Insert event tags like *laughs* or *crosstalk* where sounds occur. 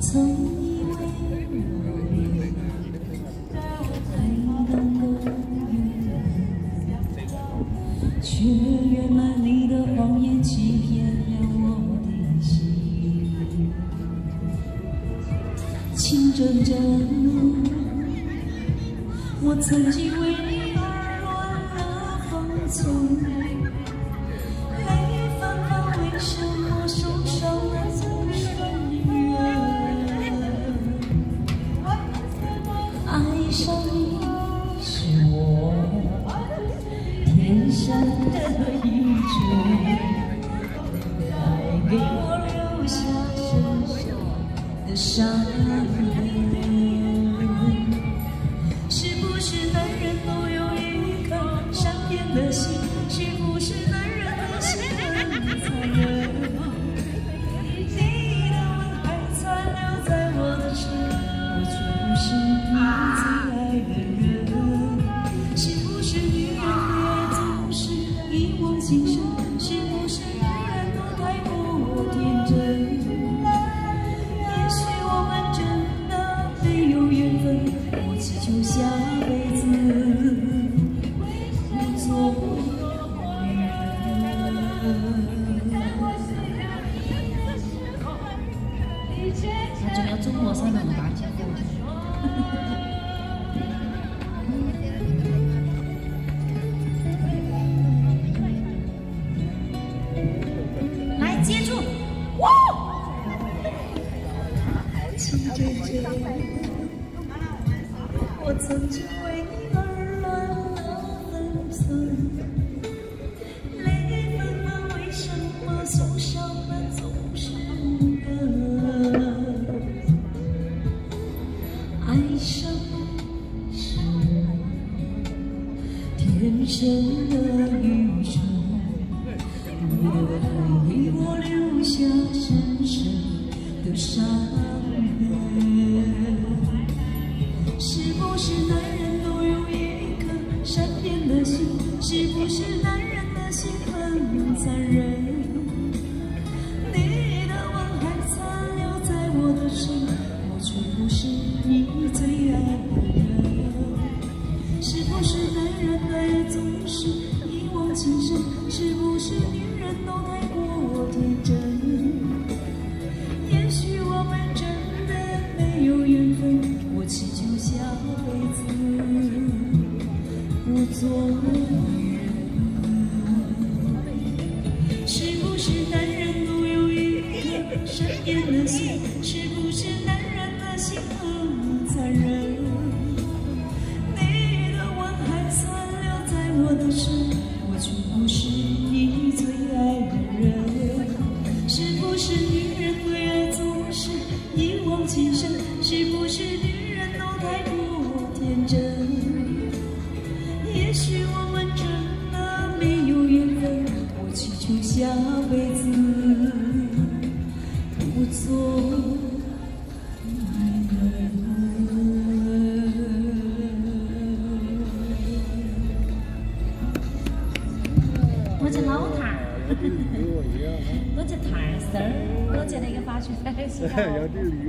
曾以为我们还能够永远，却原来你的谎言欺骗了我的心。情真真，我曾经为你而乱了分寸。给我留下深深的伤。我祈求下辈子不做女人。那就要中国山那么大家伙。情真真，我曾经为你而乱了分寸，泪纷纷，为什么受伤的总是人？爱上你是天生的愚蠢，你的爱给我留下是不是男人的心很残忍？你的吻还残留在我的心，我却不是你最爱的人。是不是男人的爱总是一往情深？是不是女人都太过做女人，是不是男人都有一颗善变的心？是不是男人的心很残忍？你的吻还残留在我的身，我却不是你最爱的人。是不是女人对爱总是一往情深？是不是女人都太过天真？我叫老太。*laughs* 儿，我叫太儿丝儿，我叫那个发出来的时候。*laughs* *laughs*